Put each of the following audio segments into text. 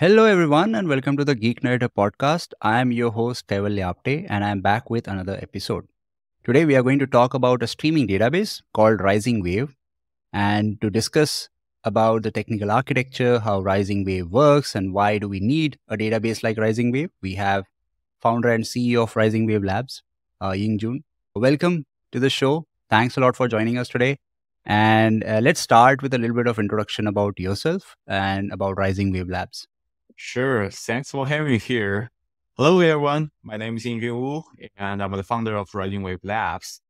Hello, everyone, and welcome to the Geek Narrator podcast. I am your host, Kaivalya Apte, and I am back with another episode. Today, we are going to talk about a streaming database called Rising Wave. And to discuss about the technical architecture, how Rising Wave works, and why do we need a database like Rising Wave, we have founder and CEO of Rising Wave Labs, uh, Yingjun. Welcome to the show. Thanks a lot for joining us today. And uh, let's start with a little bit of introduction about yourself and about Rising Wave Labs. Sure. Thanks for having me here. Hello, everyone. My name is Yingjun Wu, and I'm the founder of Rising Wave Labs.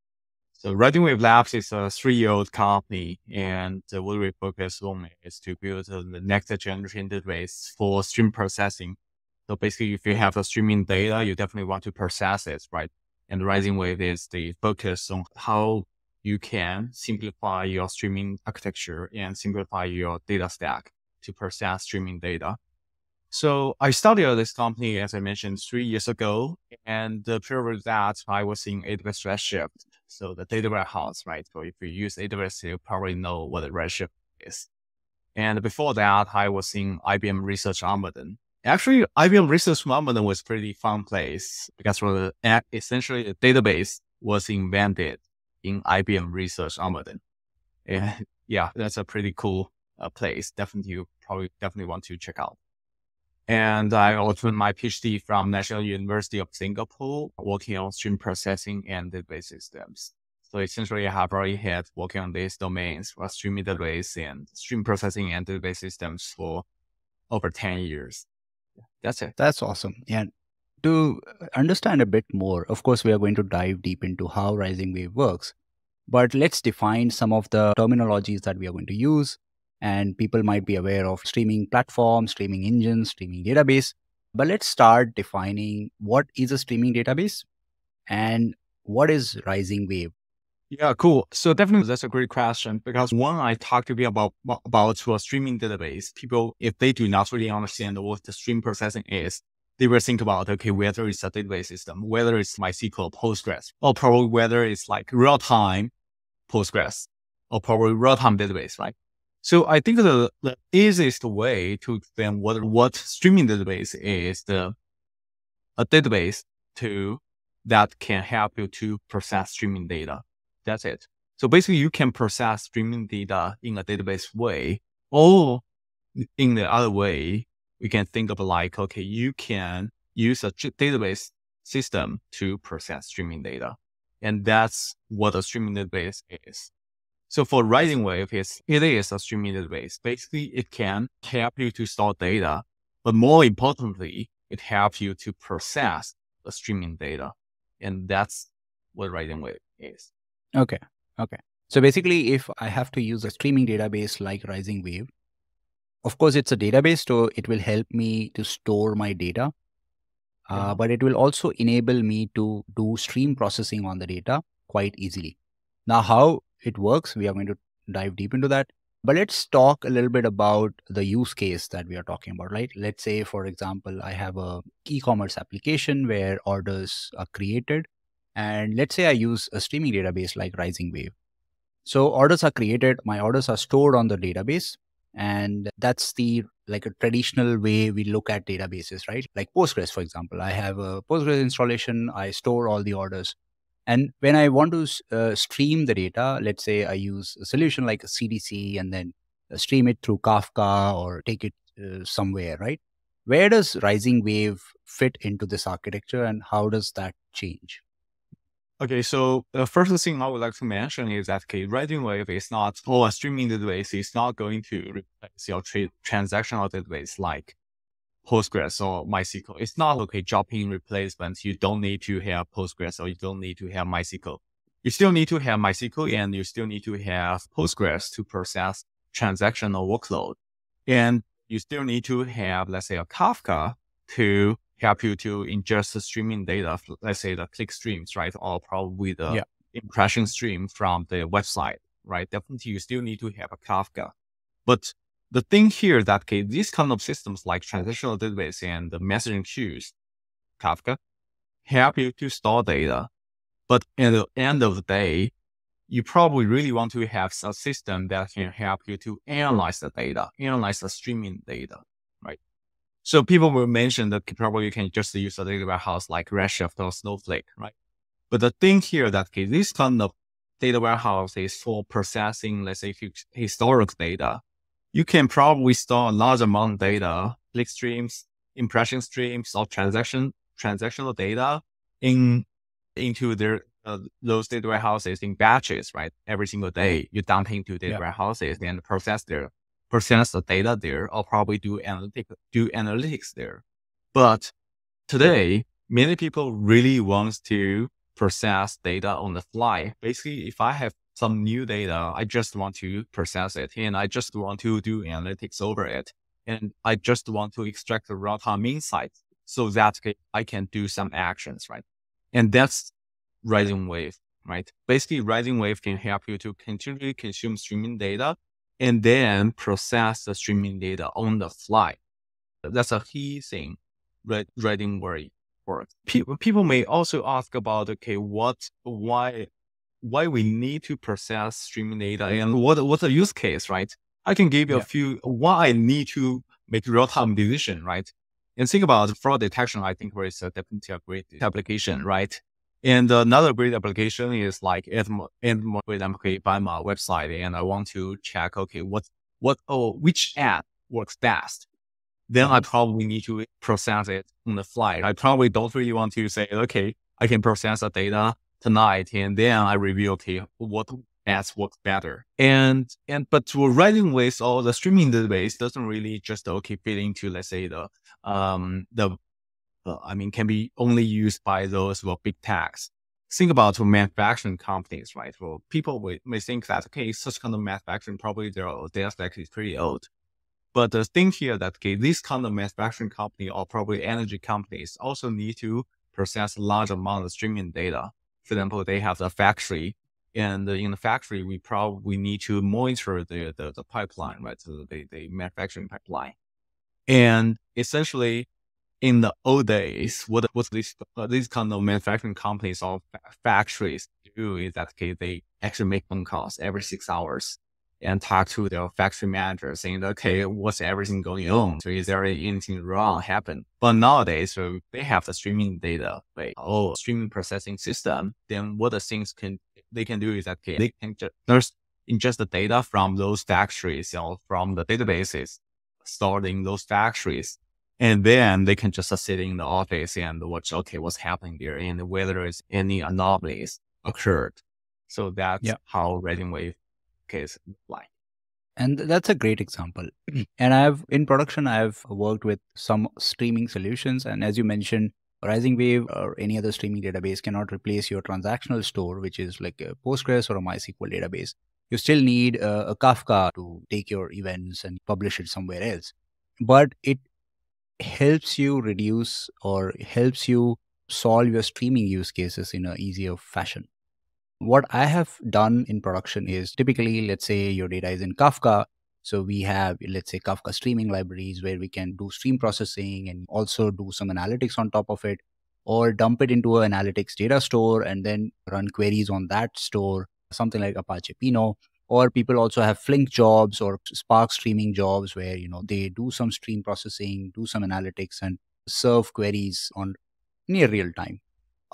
So Rising Wave Labs is a three-year-old company, and what we focus on is to build the next generation database for stream processing. So basically, if you have the streaming data, you definitely want to process it, right? And Rising Wave is the focus on how you can simplify your streaming architecture and simplify your data stack to process streaming data. So I started this company, as I mentioned, three years ago. And uh, prior to that, I was in AWS Redshift. So the data warehouse, right? So if you use AWS, you probably know what a Redshift is. And before that, I was in IBM Research Almaden. Actually, IBM Research Almaden was pretty fun place because the, essentially a database was invented in IBM Research Almaden. And yeah, that's a pretty cool uh, place. Definitely, you probably definitely want to check out. And I obtained my PhD from National University of Singapore, working on stream processing and database systems. So essentially, I have already had working on these domains for streaming database and stream processing and database systems for over 10 years. That's it. That's awesome. Yeah. To understand a bit more, of course, we are going to dive deep into how Rising Wave works. But let's define some of the terminologies that we are going to use and people might be aware of streaming platforms, streaming engines, streaming database. But let's start defining what is a streaming database and what is Rising Wave. Yeah, cool. So definitely that's a great question because when I talk to people about about a streaming database, people if they do not really understand what the stream processing is, they will think about okay, whether it's a database system, whether it's MySQL, Postgres, or probably whether it's like real time Postgres, or probably real time database, right? So I think the, the easiest way to explain what, what streaming database is the a database to that can help you to process streaming data. That's it. So basically you can process streaming data in a database way or in the other way, we can think of like, okay, you can use a database system to process streaming data. And that's what a streaming database is. So for Rising Wave, it's, it is a streaming database. Basically, it can help you to store data, but more importantly, it helps you to process the streaming data. And that's what Rising Wave is. Okay. Okay. So basically, if I have to use a streaming database like Rising Wave, of course, it's a database, so it will help me to store my data. Uh, but it will also enable me to do stream processing on the data quite easily. Now, how it works. We are going to dive deep into that. But let's talk a little bit about the use case that we are talking about, right? Let's say, for example, I have a e-commerce application where orders are created. And let's say I use a streaming database like Rising Wave. So orders are created, my orders are stored on the database. And that's the like a traditional way we look at databases, right? Like Postgres, for example. I have a Postgres installation, I store all the orders. And when I want to uh, stream the data, let's say I use a solution like a CDC and then uh, stream it through Kafka or take it uh, somewhere, right? Where does Rising Wave fit into this architecture and how does that change? Okay, so the first thing I would like to mention is that okay, Rising Wave is not, or a streaming database is not going to replace your tra- transactional database like Postgres or MySQL. It's not okay dropping drop-in. You don't need to have Postgres or you don't need to have MySQL. You still need to have MySQL and you still need to have Postgres to process transactional workload. And you still need to have, let's say, a Kafka to help you to ingest the streaming data, let's say the click streams, right? Or probably the yeah. impression stream from the website, right? Definitely you still need to have a Kafka. But the thing here that okay, these kind of systems like transactional database and the messaging queues, Kafka, help you to store data. But at the end of the day, you probably really want to have a system that can help you to analyze the data, analyze the streaming data, right? So people will mention that probably you can just use a data warehouse like Redshift or Snowflake, right? But the thing here that okay, this kind of data warehouse is for processing, let's say, historic data. You can probably store a large amount of data, click streams, impression streams, or transaction transactional data in into their uh, those data warehouses in batches, right? Every single day, you dump into data yeah. warehouses and process their process the data there, or probably do analytic do analytics there. But today, many people really want to process data on the fly. Basically, if I have some new data, I just want to process it and I just want to do analytics over it. And I just want to extract the real time insights so that I can do some actions, right? And that's Rising Wave, right? Basically, Rising Wave can help you to continually consume streaming data and then process the streaming data on the fly. That's a key thing? Rising Wave works. People, people may also ask about, okay, what, why, why we need to process streaming data and what, what's the use case, right? I can give you yeah. a few, why I need to make real-time decision, right? And think about fraud detection, I think is definitely a great application, right? And another great application is like for example, by my website and I want to check, okay, what, what, oh, which ad works best? Then I mm-hmm. probably need to process it on the fly. I probably don't really want to say, okay, I can process the data tonight and then I review, okay, what ads work better. And, and, but to Rising Wave or the streaming database doesn't really just, okay, fit into, let's say the, um, the uh, I mean, can be only used by those with big techs. Think about manufacturing companies, right? Well, people may, think that, okay, such kind of manufacturing, probably their data stack is pretty old. But the thing here that, okay, this kind of manufacturing company or probably energy companies also need to process large amount of streaming data. For example, they have a factory and in the factory, we probably need to monitor the, the, the pipeline, right? So the, the manufacturing pipeline. And essentially, in the old days, what what these uh, these kind of manufacturing companies or factories do is that okay, they actually make phone calls every six hours and talk to their factory manager saying, okay, what's everything going on? So is there anything wrong happen? But nowadays, so they have the streaming data, like, oh, streaming processing system. Then what the things can, they can do is that okay, they can just ingest the data from those factories or from the databases stored in those factories and then they can just sit in the office and watch, okay, what's happening there and whether it's any anomalies occurred. So that's yep. how Rising Wave case like. And that's a great example. and I've in production, I've worked with some streaming solutions. And as you mentioned, Rising Wave or any other streaming database cannot replace your transactional store, which is like a Postgres or a MySQL database. You still need a, a Kafka to take your events and publish it somewhere else. But it helps you reduce or helps you solve your streaming use cases in an easier fashion. What I have done in production is typically, let's say your data is in Kafka. So we have, let's say, Kafka streaming libraries where we can do stream processing and also do some analytics on top of it, or dump it into an analytics data store and then run queries on that store, something like Apache Pinot or people also have flink jobs or spark streaming jobs where you know they do some stream processing do some analytics and serve queries on near real time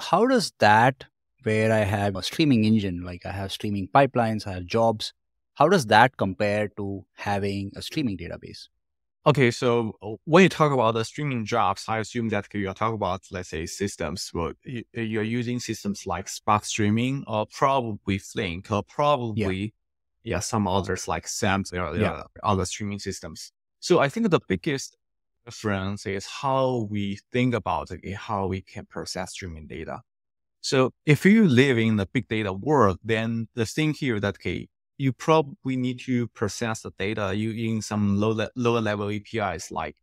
how does that where i have a streaming engine like i have streaming pipelines i have jobs how does that compare to having a streaming database Okay, so uh, when you talk about the streaming jobs, I assume that you are talking about, let's say, systems. Well, you're using systems like Spark Streaming or probably Flink or probably yeah, some others like Samza or yeah. other streaming systems. So I think the biggest difference is how we think about it, how we can process streaming data. So if you live in the big data world, then the thing here that okay, you probably need to process the data using some low le- lower level APIs like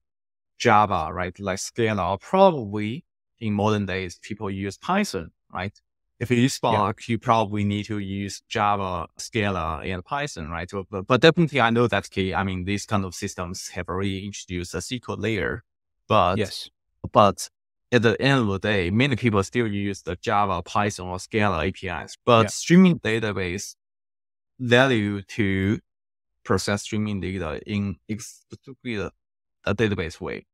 Java, right? Like Scala. Probably in modern days, people use Python, right? if you use Spark, yeah. you probably need to use Java, Scala, and Python, right? But, but definitely, I know that's key. I mean, these kind of systems have already introduced a SQL layer, but yes, but at the end of the day, many people still use the Java, Python, or Scala APIs. But yeah. streaming database value to process streaming data in specifically a database way.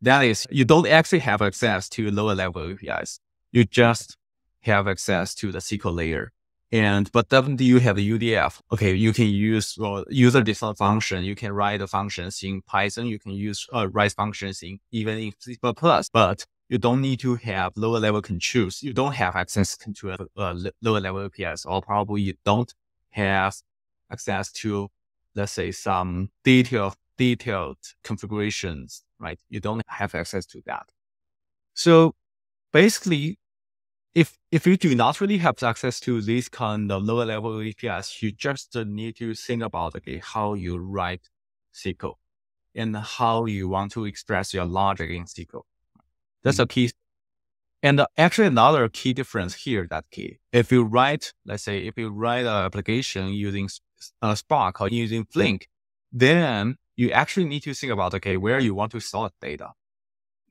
That is, you don't actually have access to lower level APIs. You just have access to the SQL layer. And, but then you have the UDF. Okay. You can use well, user defined function. You can write the functions in Python. You can use, uh, write functions in even in C++, but you don't need to have lower level controls. You don't have access to a, lower level APIs, or probably you don't have access to, let's say, some detailed detailed configurations, right? You don't have access to that. So basically, if if you do not really have access to these kind of lower level APIs, you just need to think about okay how you write SQL and how you want to express your logic in SQL. That's a key. And actually, another key difference here that key. If you write, let's say, if you write an application using uh, Spark or using Flink, then you actually need to think about okay where you want to store data,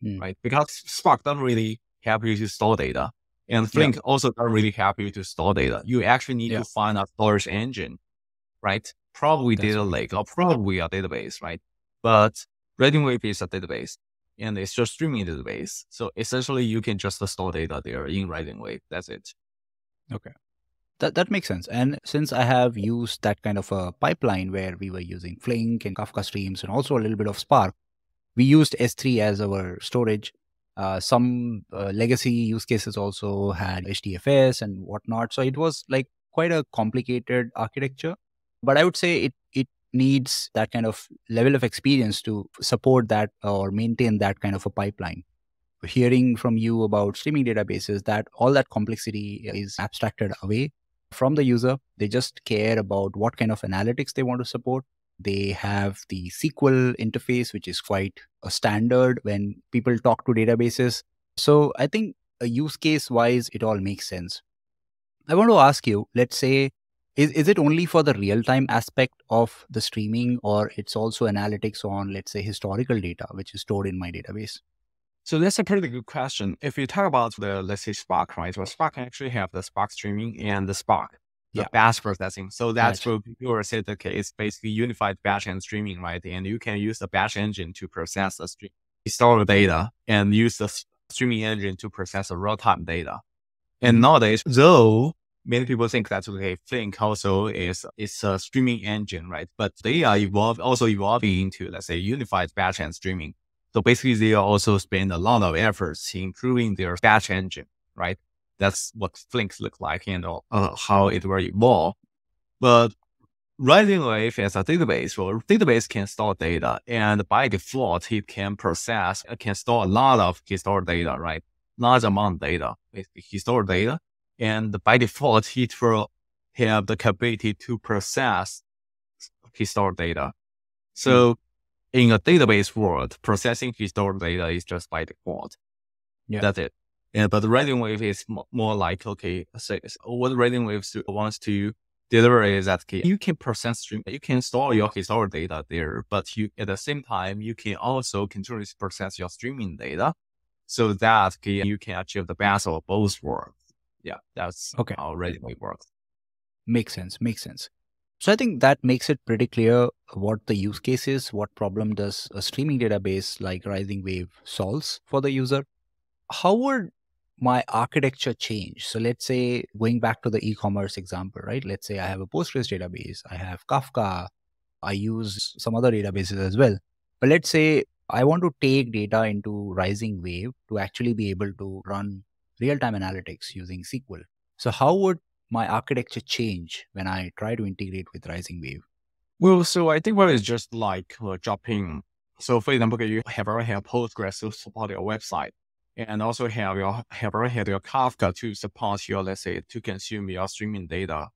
mm. right? Because Spark doesn't really help you to store data, and Flink yeah. also doesn't really help you to store data. You actually need yeah. to find a storage engine, right? Probably That's data right. lake or probably a database, right? But RisingWave is a database and it's just streaming database. So essentially you can just store data there in RisingWave. That's it. Okay. That that makes sense. And since I have used that kind of a pipeline where we were using Flink and Kafka streams and also a little bit of Spark, we used S3 as our storage. Uh, some uh, legacy use cases also had HDFS and whatnot. So it was like quite a complicated architecture. But I would say it it needs that kind of level of experience to support that or maintain that kind of a pipeline hearing from you about streaming databases that all that complexity is abstracted away from the user. They just care about what kind of analytics they want to support. They have the SQL interface, which is quite a standard when people talk to databases. So I think a use case wise, it all makes sense. I want to ask you, let's say, is, is it only for the real time aspect of the streaming, or it's also analytics on, let's say, historical data, which is stored in my database? So that's a pretty good question. If you talk about the, let's say Spark, right? Well, Spark actually have the Spark streaming and the Spark, the yeah. batch processing. So that's what people say, okay, it's basically unified batch and streaming, right? And you can use the batch engine to process the stream, historical data and use the streaming engine to process the real-time data. And mm-hmm. nowadays, though many people think that okay, Flink also is is a streaming engine, right? But they are evolve also evolving into let's say unified batch and streaming. So basically, they also spend a lot of efforts improving their batch engine, right? That's what Flink look like and uh, how it will evolve. But RisingWave as a database, well, database can store data, and by default, it can process, it can store a lot of historical data, right? Large amount of data, historical data, and by default, it will have the capability to process historical data. So mm in a database world, processing historical data is just by default. Yeah. That's it. Yeah, but RisingWave is more like, okay, say, what RisingWave wants to deliver is that okay, you can process stream, you can store your historical data there, but you, at the same time, you can also continuously process your streaming data so that okay, you can achieve the best of both worlds. Yeah, that's okay. how RisingWave works. Makes sense. Makes sense. So I think that makes it pretty clear what the use case is, what problem does a streaming database like RisingWave solves for the user. How would my architecture change? So let's say going back to the e-commerce example, right? Let's say I have a Postgres database, I have Kafka, I use some other databases as well. But let's say I want to take data into RisingWave to actually be able to run real-time analytics using SQL. So how would my architecture change when I try to integrate with RisingWave? Well, so I think what is just like uh, dropping. So for example, you have already have Postgres to support your website and also have your have already had your Kafka to support your, let's say, to consume your streaming data,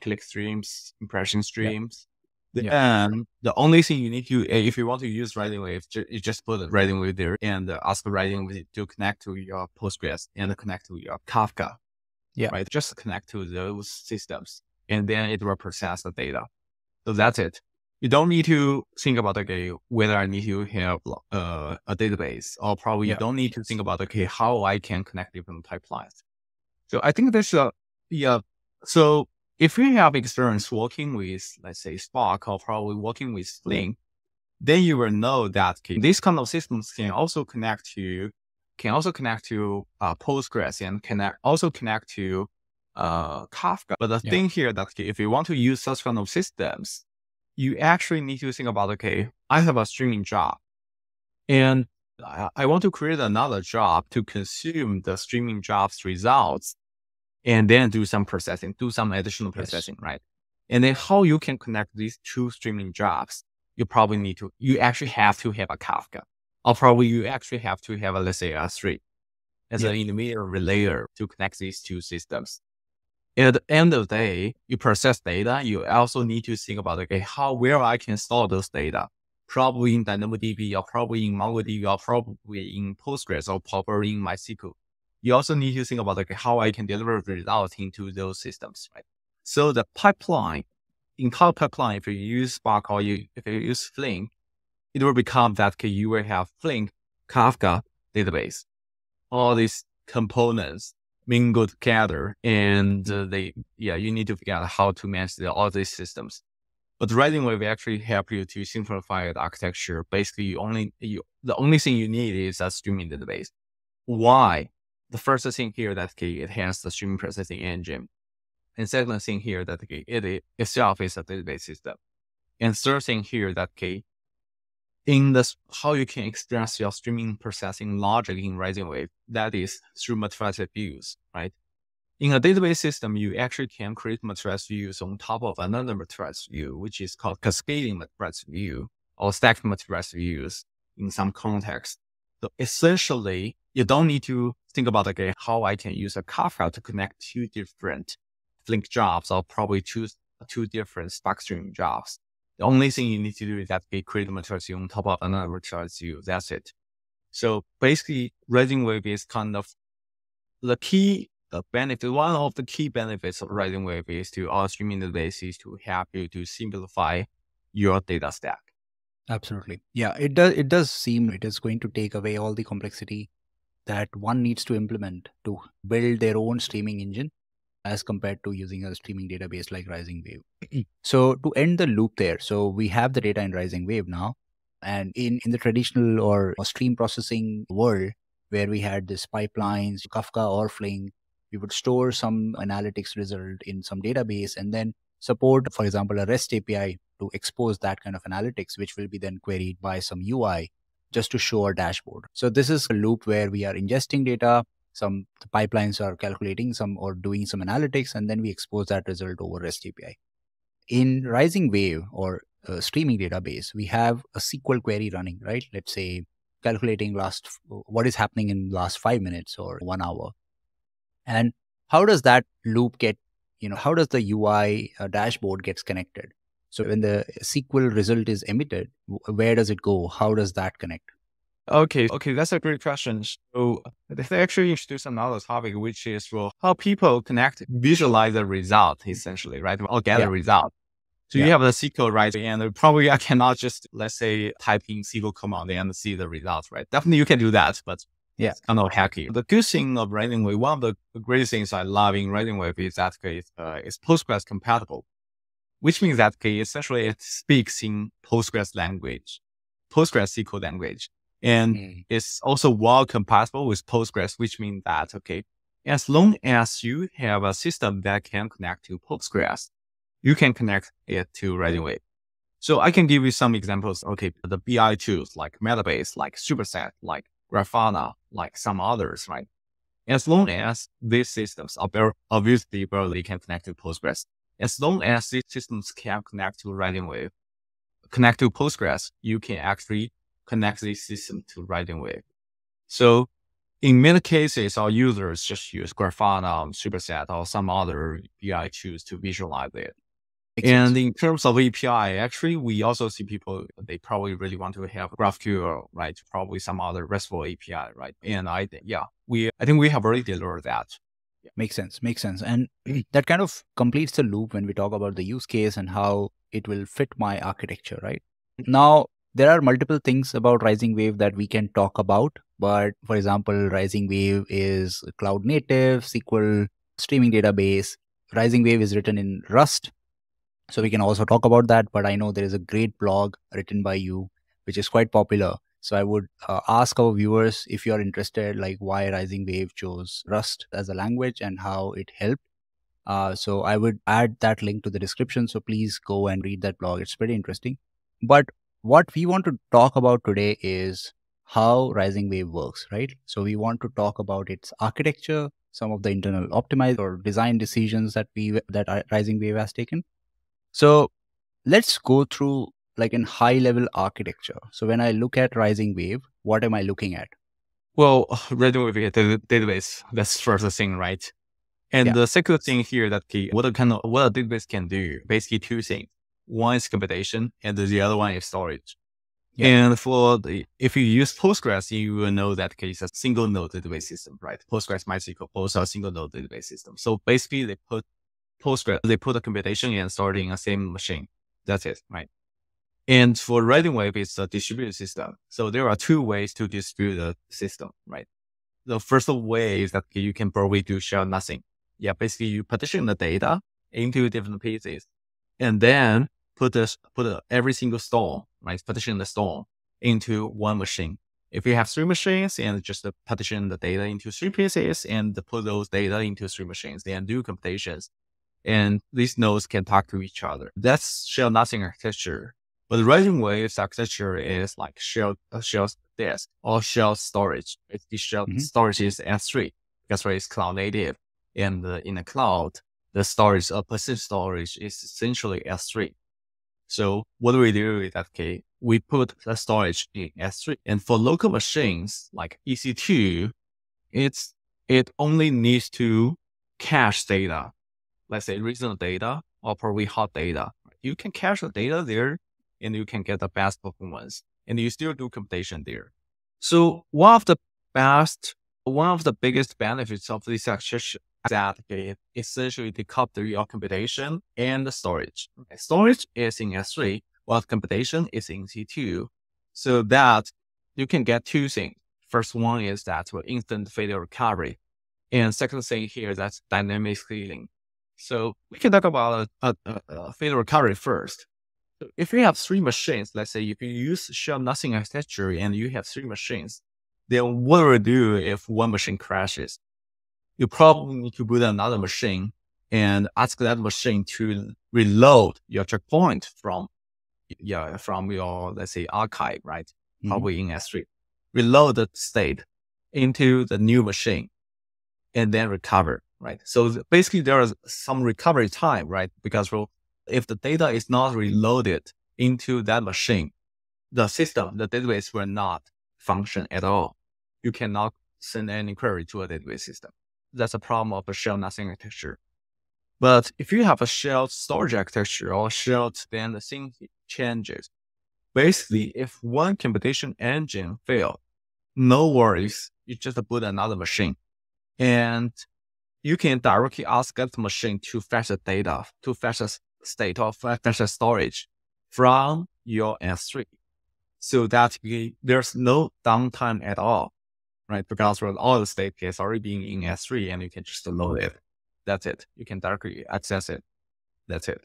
click streams, impression streams. Yep. Then the only thing you need to, eh, if you want to use RisingWave, you just put RisingWave there and uh, ask RisingWave to connect to your Postgres and connect to your Kafka. Yeah. Right. Just connect to those systems and then it will process the data. So that's it. You don't need to think about, okay, whether I need to have uh, a database or probably yeah. you don't need to think about, okay, how I can connect different pipelines. So I think there's a, uh, yeah. So if you have experience working with, let's say Spark or probably working with Flink, then you will know that okay, these kind of systems can also connect to can also connect to uh, Postgres and can also connect to uh, Kafka. But the yeah. thing here that okay, if you want to use such kind of systems, you actually need to think about okay, I have a streaming job, and I, I want to create another job to consume the streaming job's results, and then do some processing, do some additional processing, yes. right? And then how you can connect these two streaming jobs you probably need to, you actually have to have a Kafka. Or probably you actually have to have a, let's say, a S3 as yeah. an intermediary layer to connect these two systems. At the end of the day, you process data, you also need to think about, okay, how, where I can store those data. Probably in DynamoDB or probably in MongoDB or probably in Postgres or probably in MySQL. You also need to think about, okay, how I can deliver results into those systems, right? So the pipeline in Pipeline, if you use Spark or you, if you use Flink, it will become that you will have Flink, Kafka database, all these components mingled together, and uh, they, yeah, you need to figure out how to manage the, all these systems. But RisingWave will actually help you to simplify the architecture. Basically, you only you, the only thing you need is a streaming database. Why? The first thing here that it has the streaming processing engine. And second thing here that it itself is a database system. And third thing here that okay, in this how you can express your streaming processing logic in RisingWave, that is through materialized views, right? In a database system, you actually can create materialized views on top of another materialized view, which is called cascading materialized view or stacked materialized views in some context. So essentially, you don't need to think about okay, how I can use a Kafka to connect two different Flink jobs or probably choose two different Spark Stream jobs. The only thing you need to do is that create a material on top of another view. That's it. So basically, RisingWave is kind of the key the benefit. One of the key benefits of RisingWave is to all streaming databases to help you to simplify your data stack. Absolutely. Yeah, it does. It does seem it is going to take away all the complexity that one needs to implement to build their own streaming engine as compared to using a streaming database like Rising Wave. so to end the loop there, so we have the data in Rising Wave now, and in in the traditional or, or stream processing world where we had this pipelines, Kafka or Flink, we would store some analytics result in some database and then support, for example, a REST API to expose that kind of analytics, which will be then queried by some UI just to show a dashboard. So this is a loop where we are ingesting data, some pipelines are calculating some or doing some analytics, and then we expose that result over REST API. In Rising Wave or streaming database, we have a SQL query running, right? Let's say calculating last what is happening in last five minutes or one hour, and how does that loop get? You know, how does the UI uh, dashboard gets connected? So when the SQL result is emitted, where does it go? How does that connect? Okay, okay, that's a great question. So they actually introduce another topic, which is well, how people connect, visualize the result, essentially, right? Or get yeah. a result. So yeah. you have the SQL, right? And probably I cannot just, let's say, type in SQL command and see the results, right? Definitely you can do that, but yeah, it's kind of hacky. The good thing of RisingWave, one of the great things I love in RisingWave is that it's, uh, it's Postgres compatible, which means that okay, essentially it speaks in Postgres language, Postgres SQL language. And mm. it's also well compatible with Postgres, which means that, okay, as long as you have a system that can connect to Postgres, you can connect it to RisingWave. So I can give you some examples. Okay, the BI tools like Metabase, like Superset, like Grafana, like some others, right? As long as these systems are obviously barely can connect to Postgres, as long as these systems can connect to RisingWave, connect to Postgres, you can actually connect this system to RisingWave. So in many cases, our users just use Grafana, um, Superset, or some other BI tools to visualize it. Makes and sense. in terms of API, actually, we also see people, they probably really want to have GraphQL, right? Probably some other RESTful API, right? And I think, yeah, we, I think we have already delivered that. Yeah. Makes sense. Makes sense. And that kind of completes the loop when we talk about the use case and how it will fit my architecture, right? Mm-hmm. Now, there are multiple things about Rising Wave that we can talk about. But for example, Rising Wave is cloud native, SQL streaming database. Rising Wave is written in Rust. So we can also talk about that. But I know there is a great blog written by you which is quite popular. So I would uh, ask our viewers if you are interested, like why Rising Wave chose Rust as a language and how it helped. Uh, so I would add that link to the description. So please go and read that blog. It's pretty interesting. But what we want to talk about today is how Rising Wave works, right? So we want to talk about its architecture, some of the internal optimize or design decisions that we that Rising Wave has taken. So let's go through like in high level architecture. So when I look at Rising Wave, what am I looking at? Well, Rising Wave the database. That's first thing, right? And yeah. the second thing here that key, what a kind of what a database can do, basically two things. One is computation, and the other one is storage. Yeah. And for the, if you use Postgres, you will know that it's a single node database system, right? Postgres, MySQL, both are a single node database system. So basically, they put Postgres, they put the computation and storage in the same machine. That's it, right? And for RisingWave, it's a distributed system. So there are two ways to distribute the system, right? The first way is that you can probably do share nothing. Yeah, basically you partition the data into different pieces and then put this, put a, every single store, right? Partition the store into one machine. If you have three machines and just partition the data into three pieces and put those data into three machines, then do computations. And these nodes can talk to each other. That's shell nothing architecture. But the Rising Waves architecture is like shared, shell disk or shared storage. It's the shell mm-hmm. storage is S3 because it's cloud native. And uh, in the cloud, the storage, uh, persistent storage is essentially S3. So what do we do is that, okay, we put the storage in S3 and for local machines like EC2, it's, it only needs to cache data. Let's say recent data or probably hot data. You can cache the data there and you can get the best performance and you still do computation there. So one of the best, one of the biggest benefits of this architecture that it essentially decouple your computation and the storage. Okay. Storage is in S3, while computation is in EC2. So that you can get two things. First one is that instant failure recovery. And second thing here, that's dynamic scaling. So we can talk about a, a, a failure recovery first. So if you have three machines, let's say if you use shell nothing architecture and you have three machines, then what will do if one machine crashes? you probably need to build another machine and ask that machine to reload your checkpoint from, yeah, from your, let's say, archive, right? Mm-hmm. Probably in S3. Reload the state into the new machine and then recover, right? So basically there is some recovery time, right? Because if the data is not reloaded into that machine, the system, the database will not function at all. You cannot send any query to a database system that's a problem of a shell nothing architecture. But if you have a shell storage architecture or shell, then the thing changes. Basically, if one computation engine fails, no worries. You just boot another machine and you can directly ask that machine to fetch the data, to fetch state of the storage from your S3 so that there's no downtime at all right? Because all the state is already being in S3 and you can just load it. That's it. You can directly access it. That's it.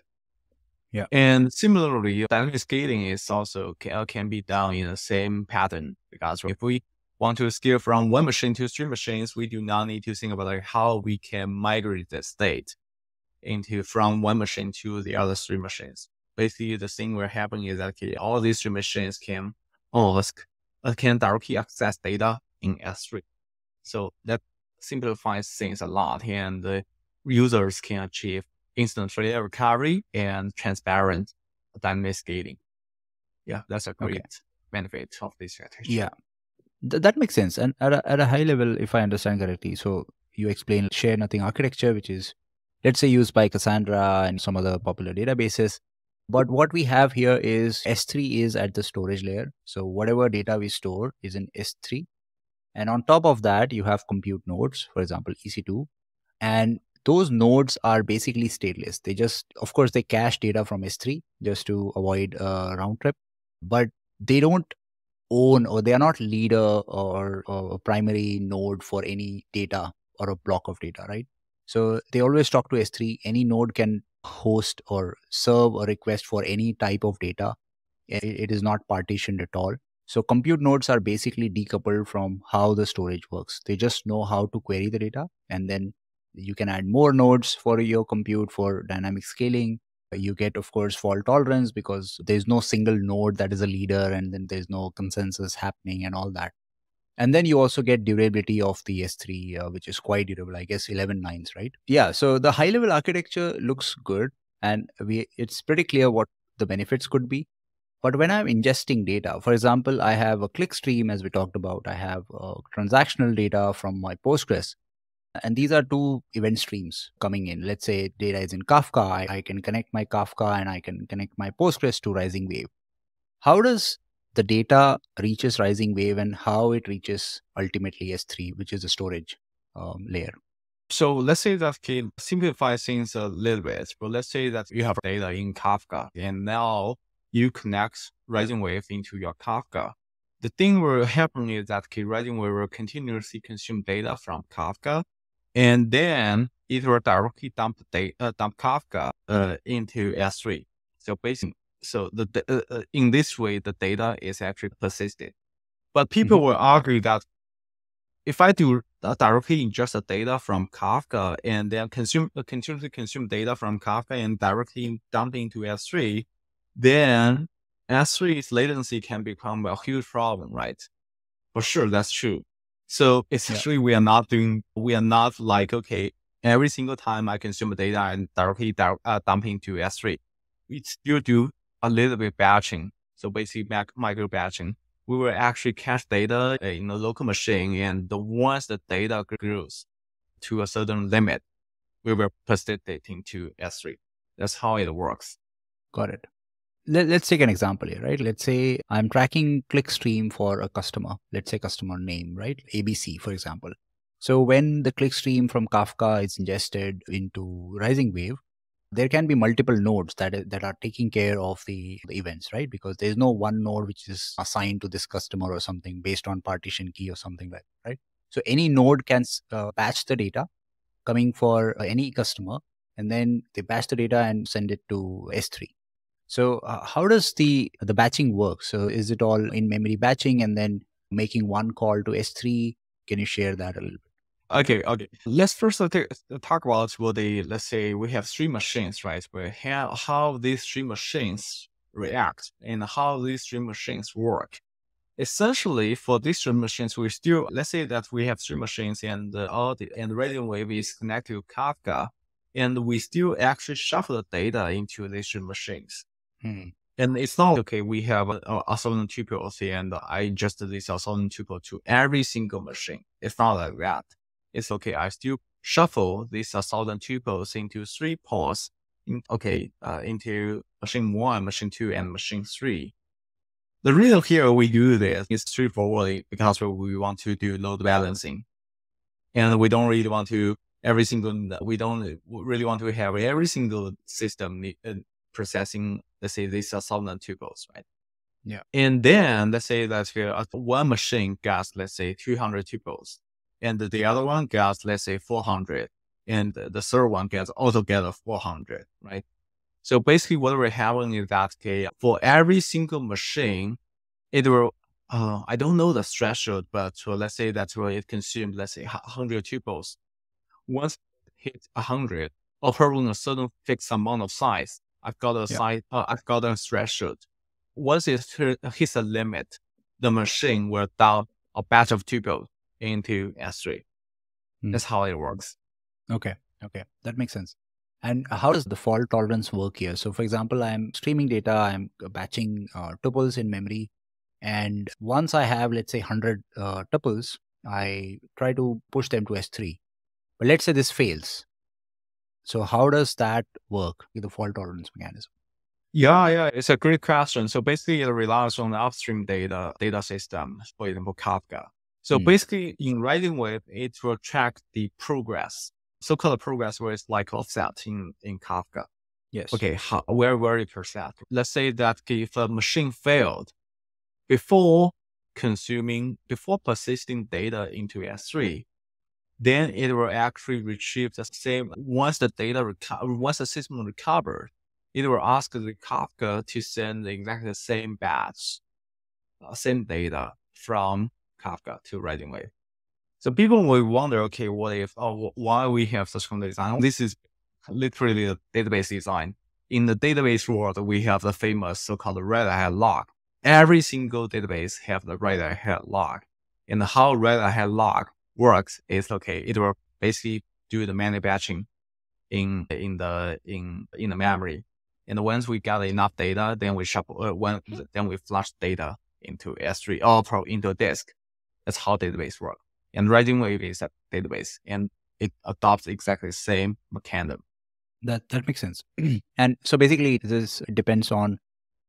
Yeah. And similarly, dynamic scaling is also can, uh, can be done in the same pattern because if we want to scale from one machine to three machines, we do not need to think about like how we can migrate the state into from one machine to the other three machines. Basically, the thing we're happening is that okay, all these three machines can almost uh, can directly access data in S3. So that simplifies things a lot and the users can achieve instant recovery and transparent dynamic scaling. Yeah, that's a great okay. benefit of this architecture. Yeah, Th- that makes sense. And at a, at a high level, if I understand correctly, so you explain share nothing architecture, which is, let's say, used by Cassandra and some other popular databases. But what we have here is S3 is at the storage layer. So whatever data we store is in S3 and on top of that, you have compute nodes, for example, EC2. And those nodes are basically stateless. They just, of course, they cache data from S3 just to avoid a round trip, but they don't own or they are not leader or, or a primary node for any data or a block of data, right? So they always talk to S3. Any node can host or serve a request for any type of data it, is not partitioned at all. So compute nodes are basically decoupled from how the storage works. They just know how to query the data and then you can add more nodes for your compute for dynamic scaling. You get, of course, fault tolerance because there's no single node that is a leader and then there's no consensus happening and all that. And then you also get durability of the S3, uh, which is quite durable, I guess 11 nines, right? Yeah. So the high level architecture looks good and we it's pretty clear what the benefits could be. But when I'm ingesting data, for example, I have a click stream, as we talked about, I have uh, transactional data from my Postgres. And these are two event streams coming in. Let's say data is in Kafka. I, I can connect my Kafka and I can connect my Postgres to Rising Wave. How does the data reaches Rising Wave and how it reaches ultimately S3, which is the storage um, layer? So let's say that can simplify things a little bit. But let's say that you have data in Kafka and now you connect Rising Wave into your Kafka. The thing will happen is that Rising Wave will continuously consume data from Kafka, and then it will directly dump data, uh, dump Kafka uh, into S3. So basically, so the uh, uh, in this way, the data is actually persisted. But people mm-hmm. will argue that if I do uh, directly ingest the data from Kafka and then consume uh, continuously consume data from Kafka and directly dump into S3, then S3's latency can become a huge problem, right? For sure, that's true. So essentially, yeah. we are not doing, we are not like, okay, every single time I consume data and directly uh, dump into S3, we still do a little bit batching. So basically, micro batching. We will actually cache data in a local machine, and once the data grows to a certain limit, we will persist it into S3. That's how it works. Got it let, us take an example here, right? Let's say I'm tracking clickstream for a customer, let's say customer name, right? ABC, for example. So when the clickstream from Kafka is ingested into Rising Wave, there can be multiple nodes that, that are taking care of the, the events, right? Because there's no one node which is assigned to this customer or something based on partition key or something like that, right? So any node can uh, batch the data coming for uh, any customer, and then they batch the data and send it to S3 so uh, how does the the batching work? So is it all in memory batching and then making one call to S3? Can you share that a little bit? Okay, okay. Let's first talk about what the let's say we have three machines, right? But how how these three machines react and how these three machines work. Essentially, for these three machines, we still let's say that we have three machines and uh, all the and Rising Wave is connected to Kafka, and we still actually shuffle the data into these three machines. Hmm. And it's not okay. We have a, a thousand tuples and I just this a thousand tuple to every single machine. It's not like that. It's okay. I still shuffle these a thousand tuples into three pods. In, okay, uh, into machine one, machine two, and machine three. The reason here we do this is straightforward because we want to do load balancing, and we don't really want to every single. We don't really want to have every single system uh, processing, let's say these are thousand tuples, right? Yeah. And then let's say that uh, one machine gets, let's say 200 tuples and the other one gets, let's say 400 and the third one gets altogether 400, right? So basically what we're having is that okay, for every single machine, it will, uh, I don't know the threshold, but uh, let's say that it consumes, let's say 100 tuples. Once it hits 100, or probably a certain fixed amount of size, I've got a yeah. size, uh, I've got a threshold. Once it hits a limit, the machine will dump a batch of tuples into S3. Hmm. That's how it works. Okay. Okay. That makes sense. And how does the fault tolerance work here? So, for example, I'm streaming data, I'm batching uh, tuples in memory. And once I have, let's say, 100 uh, tuples, I try to push them to S3. But let's say this fails. So how does that work with the fault tolerance mechanism? Yeah, yeah, it's a great question. So basically, it relies on the upstream data data system, for example, Kafka. So mm. basically, in Rising Wave, it will track the progress, so-called progress, where it's like offset in in Kafka. Yes. Okay, how, where where it percent? Let's say that if a machine failed before consuming, before persisting data into S3, then it will actually retrieve the same once the data recover once the system recovered, it will ask the Kafka to send exactly the same batch, uh, same data from Kafka to RisingWave. So people will wonder, okay, what if, oh, why we have such kind design? This is literally a database design. In the database world, we have the famous so-called write-ahead log. Every single database have the write-ahead log. And how red hat log works is, okay, it will basically do the manual batching in, in the, in, in the memory. And once we got enough data, then we shuffle, uh, when, then we flush data into S3 or pro into disk. That's how database work. And RisingWave is a database and it adopts exactly the same mechanism. That that makes sense. and so basically this depends on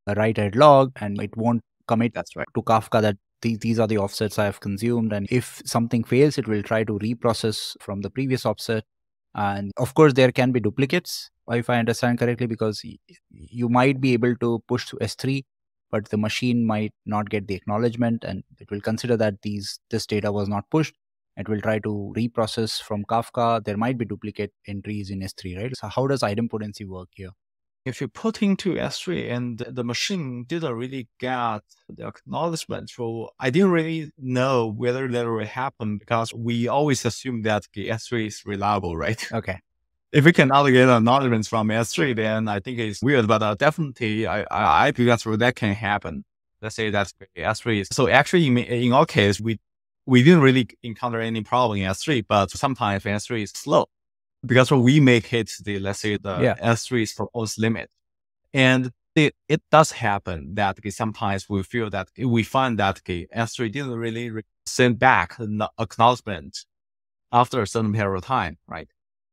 the write-ahead log and it won't commit That's right. to Kafka that these, these are the offsets I have consumed. And if something fails, it will try to reprocess from the previous offset. And of course, there can be duplicates, if I understand correctly, because you might be able to push to S3 but the machine might not get the acknowledgement and it will consider that these this data was not pushed. It will try to reprocess from kafka. There might be duplicate entries in s3 right? So how does idempotency work here? If you put into S3 and the machine didn't really get the acknowledgement, so I didn't really know whether that will happen because we always assume that the S3 is reliable, right? Okay if we cannot get acknowledgments from S3, then I think it's weird, but uh, definitely I, I, I believe that that can happen. Let's say that's S3 so actually in, in our case, we, we didn't really encounter any problem in S3, but sometimes S3 is slow because we may hit the, let's say the yeah. S3's proposed limit. And it, it does happen that sometimes we feel that we find that S3 didn't really send back an acknowledgement after a certain period of time, right?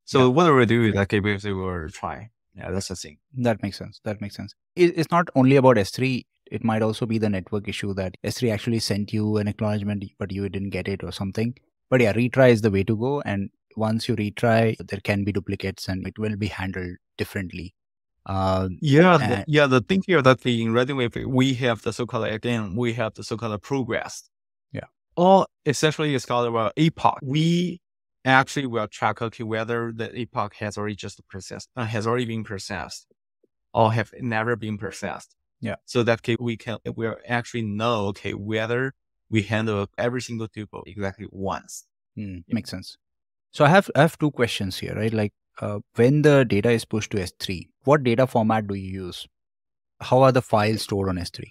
So yeah. whatever we do with that capability, we'll try. Yeah, that's the thing. That makes sense. That makes sense. It's not only about S3. It might also be the network issue that S3 actually sent you an acknowledgement, but you didn't get it or something. But yeah, retry is the way to go. And once you retry, there can be duplicates and it will be handled differently. Uh, yeah, and, the, yeah. The thing here that in RisingWave, we have the so-called again, we have the so-called progress. Yeah. Or essentially, it's called about epoch. We actually will track okay whether the epoch has already just processed uh, has already been processed or have never been processed. Yeah. So that okay, we can we actually know okay whether we handle every single tuple exactly once. Mm, makes sense. So I have I have two questions here, right? Like uh, when the data is pushed to S3, what data format do you use? How are the files stored on S3?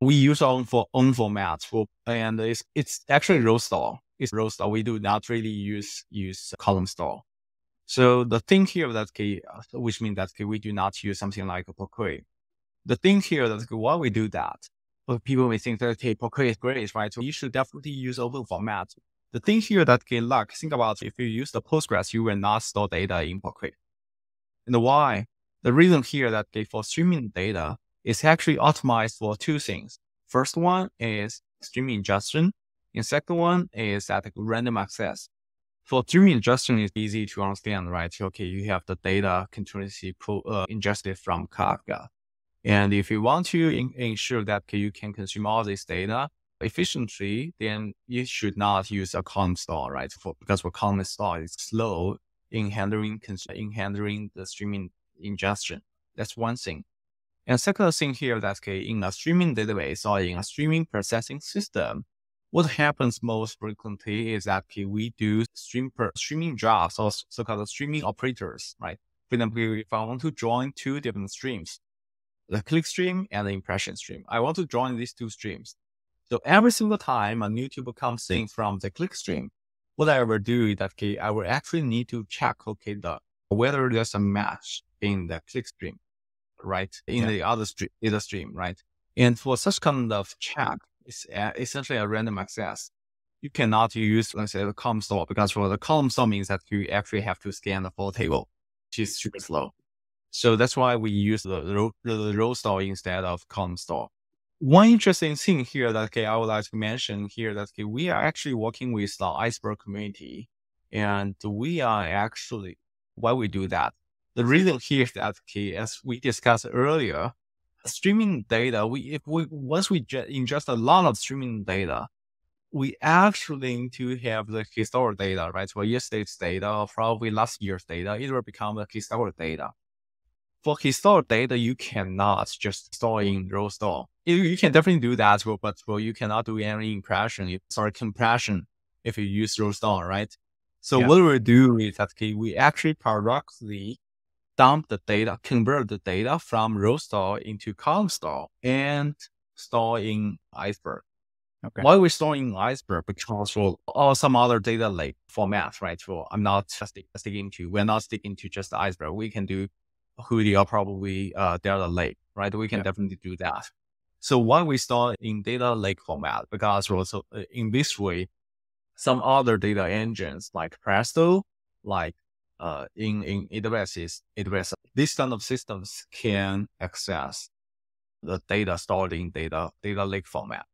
We use our own, for, own formats for, and it's it's actually row store is row store. We do not really use use column store. So the thing here that key, uh, which means that we do not use something like a PostgreSQL. The thing here that why we do that, but people may think that okay, PostgreSQL is great, right? So you should definitely use open format. The thing here that can luck, think about if you use the Postgres, you will not store data in PostgreSQL. And why? The reason here that for streaming data is actually optimized for two things. First one is streaming ingestion and second one is that random access. For stream ingestion, it's easy to understand, right? Okay, you have the data continuously uh, ingested from Kafka. And if you want to in- ensure that you can consume all this data efficiently, then you should not use a column store, right? For, because for column store is slow in handling, in handling the streaming ingestion. That's one thing. And second thing here that okay, in a streaming database or in a streaming processing system, what happens most frequently is that we do stream per, streaming jobs or so-called streaming operators, right? For example, if I want to join two different streams, the click stream and the impression stream, I want to join these two streams. So every single time a new tuple comes in from the click stream, what I will do is that okay, I will actually need to check okay the whether there's a match in the click stream, right? In yeah. the other stream, in the stream, right? And for such kind of check, it's uh, essentially a random access. You cannot use, let's say, the column store because for the column store means that you actually have to scan the full table, which is super slow. So that's why we use the row, the row store instead of column store. One interesting thing here that okay, I would like to mention here that okay, we are actually working with the Iceberg community, and we are actually why we do that. The reason here is that okay, as we discussed earlier, streaming data, we if we once we ingest a lot of streaming data, we actually need to have the historical data, right? So yesterday's data or probably last year's data, it will become the historical data. for historical data, you cannot just store in row store. You, you can definitely do that, but well, you cannot do any impression, sorry, compression if you use row store, right? So yeah. what we do is that okay, we actually paradoxically dump the data, convert the data from row store into column store and store in Iceberg. Okay. Why we store in Iceberg? Because for or some other data lake format, right? For I'm not just sticking to, we're not sticking to just Iceberg. We can do Hudi or probably uh, Delta Lake, right? We can yeah. definitely do that. So why we store in data lake format? Because also uh, in this way, some other data engines like Presto, like uh, in in AWS is AWS, these kind of systems can access the data stored in data data lake format.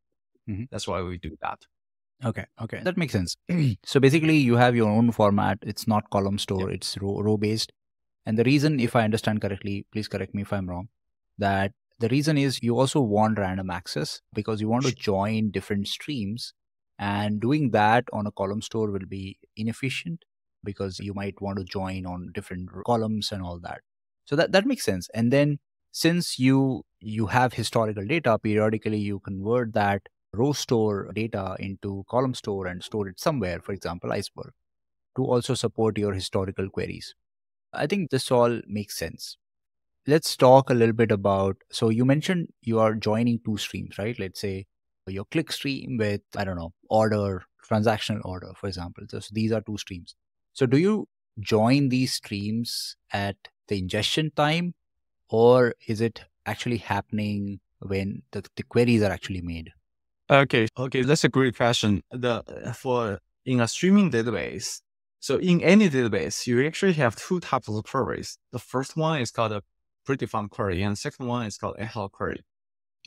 Mm-hmm. That's why we do that. Okay, okay, that makes sense. so basically, you have your own format. It's not column store; it's row, row based. And the reason, if I understand correctly, please correct me if I'm wrong, that the reason is you also want random access because you want to join different streams, and doing that on a column store will be inefficient because you might want to join on different columns and all that. So that that makes sense. And then since you you have historical data, periodically you convert that row store data into column store and store it somewhere, for example, Iceberg, to also support your historical queries. I think this all makes sense. Let's talk a little bit about. So, you mentioned you are joining two streams, right? Let's say your click stream with, I don't know, order, transactional order, for example. So, these are two streams. So, do you join these streams at the ingestion time, or is it actually happening when the, the queries are actually made? Okay, okay, that's a great question. The for in a streaming database, so in any database, you actually have two types of queries. The first one is called a predefined query, and the second one is called ad hoc query.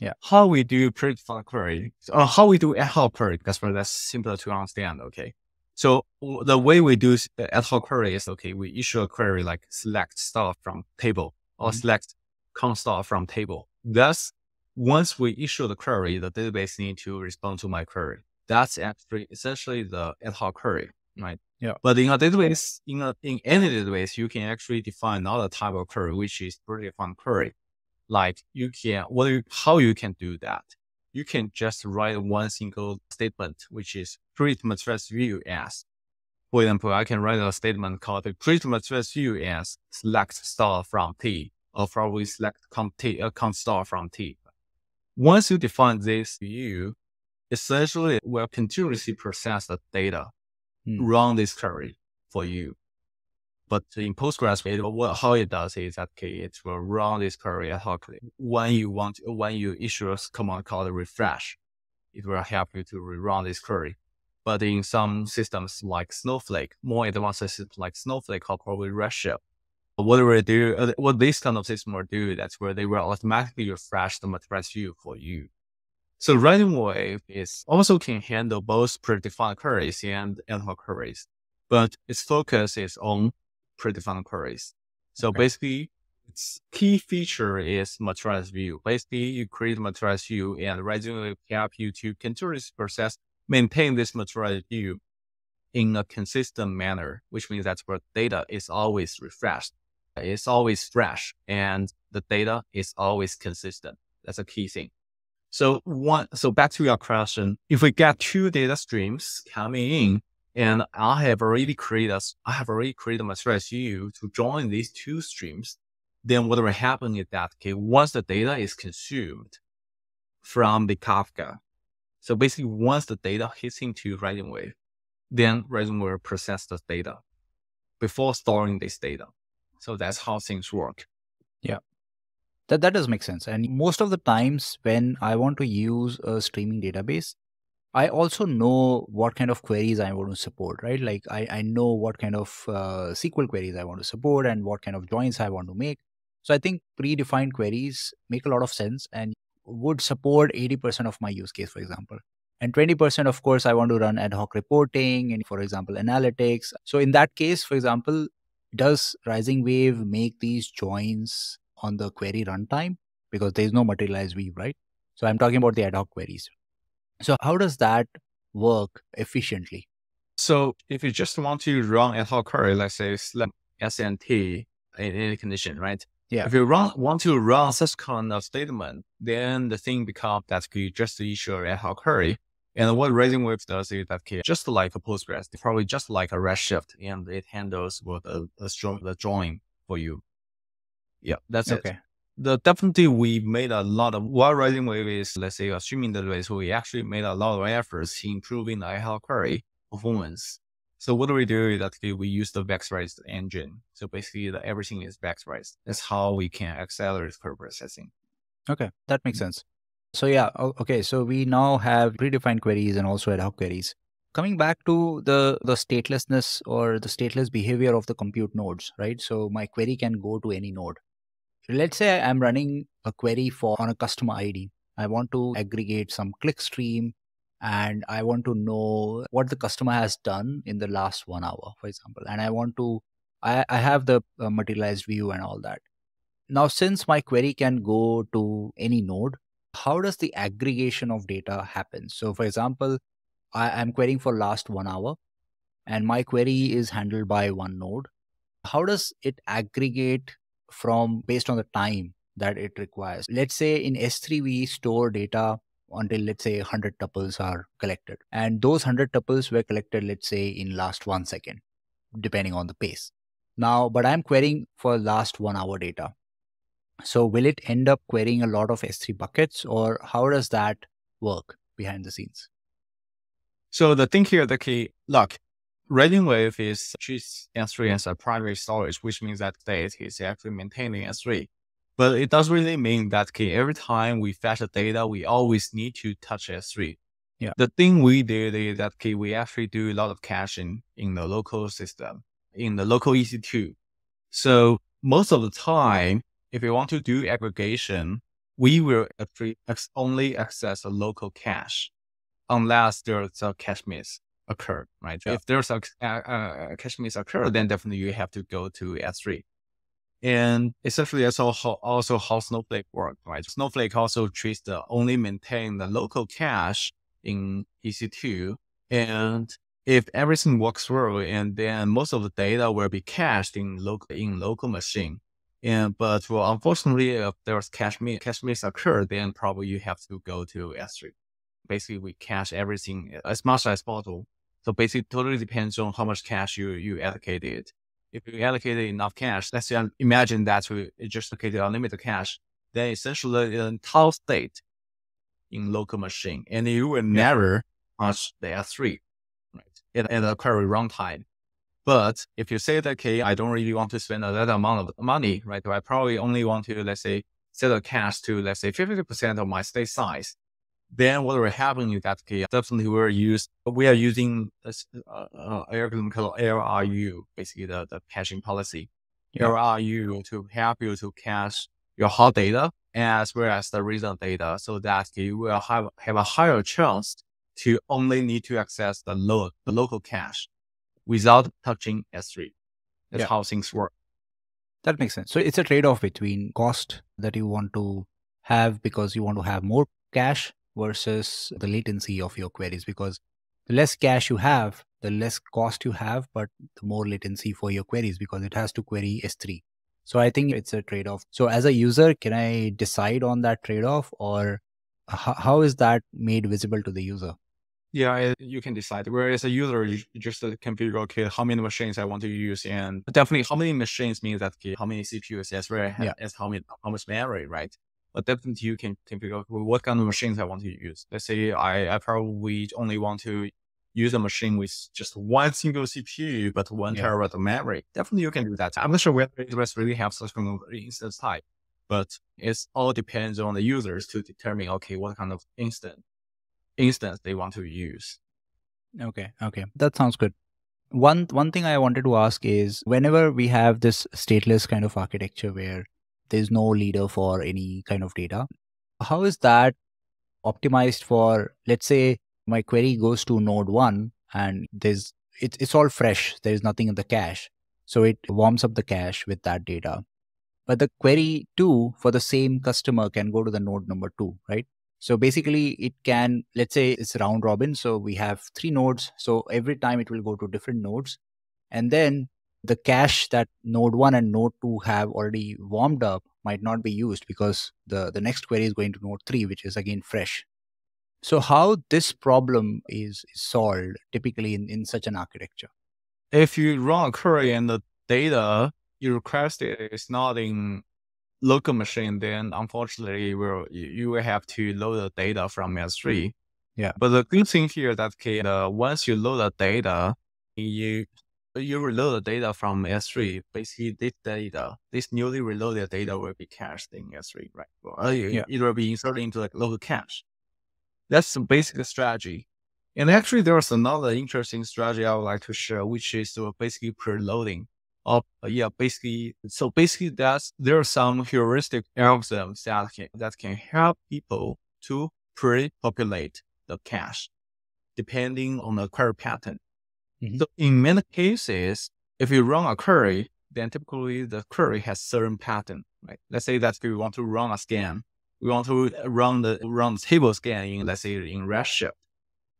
Yeah. How we do predefined query, uh, how we do ad hoc query, because that's simpler to understand. Okay. So the way we do ad hoc query is okay. We issue a query like select star from table or mm-hmm. select count star from table. Thus, once we issue the query, the database need to respond to my query. That's actually essentially the ad hoc query, right? Yeah. But in a database, in a in any database, you can actually define another type of query, which is predefined query. Like you can what you, how you can do that. You can just write one single statement, which is create materialized view as. For example, I can write a statement called create materialized view as select star from T, or probably select count T, uh, count star from T. Once you define this view, essentially it will continuously process the data, mm. run this query for you. But in Postgres, it, what, how it does is that okay, it will run this query ad hoc when you want, when you issue a command called refresh, it will help you to rerun this query. But in some systems like Snowflake, more advanced systems like Snowflake or probably Redshift, what we do, uh, what this kind of system will do, that's where they will automatically refresh the materialized view for you. So RisingWave is also can handle both predefined queries and ad hoc queries, but its focus is on predefined queries. So okay. basically, its key feature is materialized view. Basically, you create materialized view and RisingWave help you to continuously process, maintain this materialized view in a consistent manner, which means that where data is always refreshed it's always fresh and the data is always consistent. That's a key thing. So one, so back to your question, if we get two data streams coming in and I have already created, I have already created my view to join these two streams, then what will happen is that, okay, once the data is consumed from the Kafka, so basically once the data hits into Wave, then Writing will process the data before storing this data. So that's how things work. Yeah. That, that does make sense. And most of the times when I want to use a streaming database, I also know what kind of queries I want to support, right? Like I, I know what kind of uh, SQL queries I want to support and what kind of joins I want to make. So I think predefined queries make a lot of sense and would support 80% of my use case, for example. And 20%, of course, I want to run ad hoc reporting and, for example, analytics. So in that case, for example, does RisingWave make these joins on the query runtime? Because there's no materialized view, right? So I'm talking about the ad hoc queries. So how does that work efficiently? So if you just want to run ad hoc query, let's say SNT in any condition, right? Yeah. If you run, want to run such kind of statement, then the thing becomes that you just issue a ad hoc query. And what RisingWave does is that just like a Postgres, probably just like a Redshift, and it handles with a, a strong the join for you. Yeah, that's Okay. it. The definitely we made a lot of while RisingWave is let's say a streaming database, we actually made a lot of efforts in improving the ad hoc query performance. So what do we do is that we use the vectorized engine. So basically the, everything is vectorized. That's how we can accelerate query processing. Okay, that makes mm-hmm. sense. So yeah, okay. So we now have predefined queries and also ad hoc queries. Coming back to the the statelessness or the stateless behavior of the compute nodes, right? So my query can go to any node. Let's say I'm running a query for on a customer ID. I want to aggregate some click stream and I want to know what the customer has done in the last one hour, for example. And I want to, I, I have the uh, materialized view and all that. Now, since my query can go to any node, how does the aggregation of data happen? So, for example, I am querying for last one hour, and my query is handled by one node. How does it aggregate from based on the time that it requires? Let's say in S3 we store data until let's say 100 tuples are collected, and those 100 tuples were collected, let's say in last one second, depending on the pace. Now, but I'm querying for last one hour data. So will it end up querying a lot of S3 buckets or how does that work behind the scenes? So the thing here, the key, look, RisingWave is treats S3 as a primary storage, which means that state is actually maintaining S3. But it does really mean that okay, every time we fetch the data, we always need to touch S3. Yeah. The thing we did is that okay, we actually do a lot of caching in the local system, in the local EC2. So most of the time, if you want to do aggregation, we will actually only access a local cache unless there's a cache miss occur, right? Yeah. If there's a, a, a cache miss occur, then definitely you have to go to S3. And essentially that's also, also how Snowflake works, right? Snowflake also treats the only maintain the local cache in EC2. And if everything works through, and then most of the data will be cached in local in local machine. And but well, unfortunately, if there's cache miss, cache miss occur, then probably you have to go to S3. Basically, we cache everything as much as possible. So basically, totally depends on how much cache you you allocated. If you allocated enough cash, let's say imagine that we just allocated unlimited cash, then essentially the entire state in local machine, and you will never touch the S3, right? At, at the query runtime. But if you say that, okay, I don't really want to spend that amount of money, right? I probably only want to, let's say, set a cash to, let's say, 50% of my state size. Then what will happen is that, okay, definitely we're use, we are using this, uh, uh, algorithm called LRU, basically the, the caching policy. Yeah. LRU to help you to cache your hot data as well as the recent data so that you will have, have a higher chance to only need to access the, lo- the local cache without touching S3. That's Yeah. how things work. That makes sense. So it's a trade off between cost that you want to have because you want to have more cache versus the latency of your queries because the less cache you have, the less cost you have, but the more latency for your queries because it has to query S3. So I think it's a trade off. So as a user, can I decide on that trade off or how, how is that made visible to the user? Yeah, you can decide. Whereas a user, you just configure, okay, how many machines I want to use. And definitely how many machines means that okay, how many CPUs as well Yeah. as how many, how much memory, right? But definitely you can configure okay, what kind of machines I want to use. Let's say I, I probably only want to use a machine with just one single CPU, but one Yeah. terabyte of memory. Definitely you can do that. I'm not sure whether AWS really have such of instance type, but it's all depends on the users to determine, okay, what kind of instance instance they want to use. Okay, okay. That sounds good. One one thing I wanted to ask is whenever we have this stateless kind of architecture where there's no leader for any kind of data, how is that optimized for let's say my query goes to node 1 and there's it's it's all fresh, there's nothing in the cache. So it warms up the cache with that data. But the query 2 for the same customer can go to the node number 2, right? So basically, it can, let's say it's round robin. So we have three nodes. So every time it will go to different nodes. And then the cache that node 1 and node 2 have already warmed up might not be used because the, the next query is going to node 3 which is again fresh so how this problem is, is solved typically in, in such an architecture if you run a query and the data you requested is not in local machine, then unfortunately you will you will have to load the data from S3. Yeah. But the good thing here that okay, uh, once you load the data, you you reload the data from S3. Basically, this data, this newly reloaded data will be cached in S3, right? Or yeah. it will be inserted into like local cache. That's the basic strategy. And actually, there's another interesting strategy I would like to share, which is basically preloading. Of uh, yeah, basically, so basically, that's there are some heuristic algorithms that can that can help people to pre-populate the cache depending on the query pattern. Mm-hmm. So in many cases, if you run a query, then typically the query has certain pattern, right? Let's say that if we want to run a scan. We want to run the run the table scan in, let's say, in Redshift,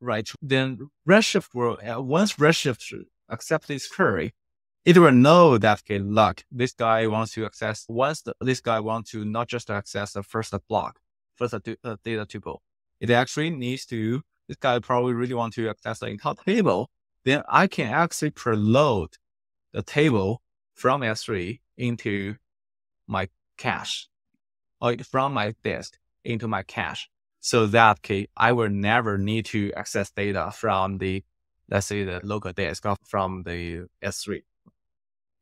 right? Then Redshift will, uh, once Redshift accept this query, it will know that, okay, look, this guy wants to access, once the, this guy wants to not just access the first block, first uh, data tuple, it actually needs to, this guy probably really want to access the entire table then I can actually preload the table from S3 into my cache or from my disk into my cache so that I will never need to access data from the, let's say the local disk or from the S3.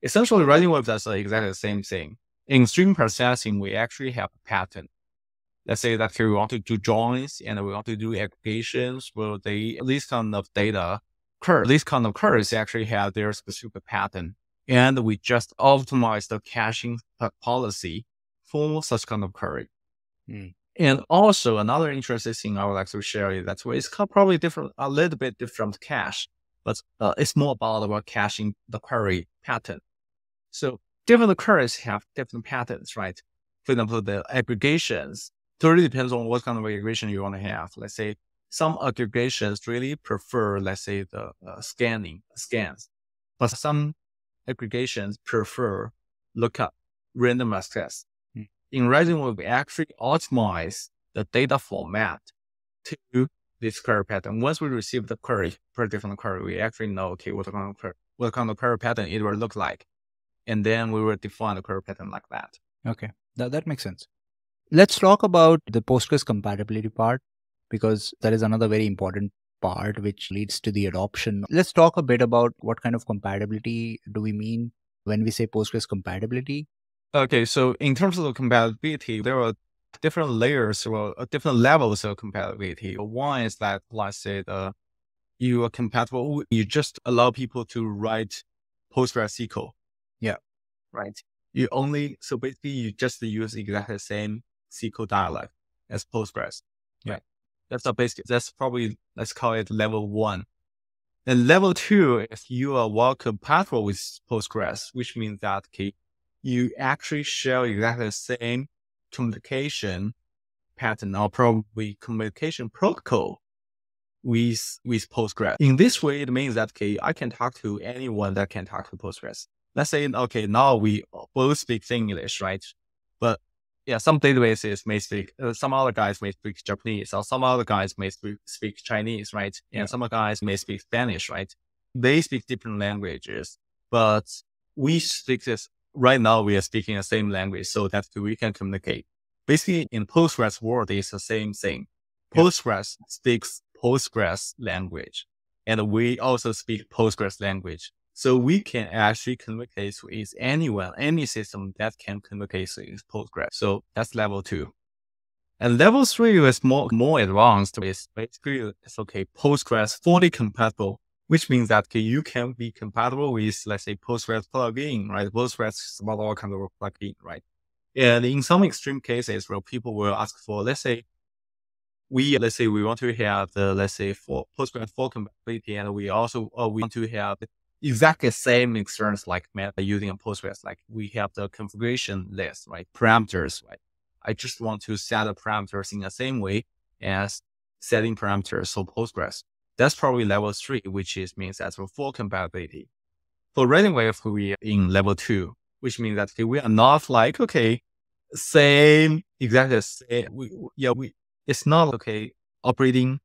Essentially, RisingWave does exactly the same thing. In stream processing, we actually have a pattern. Let's say that we want to do joins and we want to do aggregations. Well, they, this kind of data curve, these kind of curves actually have their specific pattern. And we just optimize the caching policy for such kind of query. Mm. And also another interesting thing I would like to share is that it's probably different, a little bit different cache, but uh, it's more about about caching the query pattern. So different queries have different patterns, right? For example, the aggregations, totally depends on what kind of aggregation you want to have. Let's say some aggregations really prefer, let's say, the uh, scanning scans, but some aggregations prefer lookup, random access. Mm. In RisingWave, we actually optimize the data format to this query pattern. Once we receive the query per different query, we actually know, okay, what kind of query, what kind of query pattern it will look like. And then we will define the query pattern like that. Okay. That, that makes sense. Let's talk about the Postgres compatibility part because that is another very important part which leads to the adoption. Let's talk a bit about what kind of compatibility do we mean when we say Postgres compatibility? Okay, so in terms of the compatibility, there are different layers or uh, different levels of compatibility. One is that, let's say, the, you are compatible, you just allow people to write PostgreSQL. Yeah. Right. You only, so basically you just use exactly the same SQL dialect as Postgres. Yeah. Right. That's a basic, that's probably, let's call it level one. And level two is you are well compatible with Postgres, which means that okay, you actually share exactly the same communication pattern or probably communication protocol with, with Postgres. In this way, it means that, okay, I can talk to anyone that can talk to Postgres. Let's say, okay, now we both speak English, right? But yeah, some databases may speak, uh, some other guys may speak Japanese, or some other guys may speak, speak Chinese, right? And yeah. some other guys may speak Spanish, right? They speak different languages, but we speak this right now. We are speaking the same language so that we can communicate. Basically, in Postgres world, it's the same thing. Postgres yeah. speaks Postgres language, and we also speak Postgres language. So we can actually communicate with anyone, any system that can communicate with Postgres. So that's level two. And level three is more, more advanced. It's basically, it's okay, Postgres fully compatible, which means that you can be compatible with, let's say, Postgres plugin, right? Postgres support all kinds of plugin, right? And in some extreme cases where people will ask for, let's say, we, let's say we want to have the, let's say, for Postgres full compatibility, and we also, uh, we want to have exactly same experience like Meta using a Postgres. Like we have the configuration list, right? Parameters, right? I just want to set the parameters in the same way as setting parameters. So Postgres, that's probably level three, which is means that's for full compatibility. for RisingWave, we are in level two, which means that we are not like, okay, same, exactly same. We, yeah, we, it's not okay operating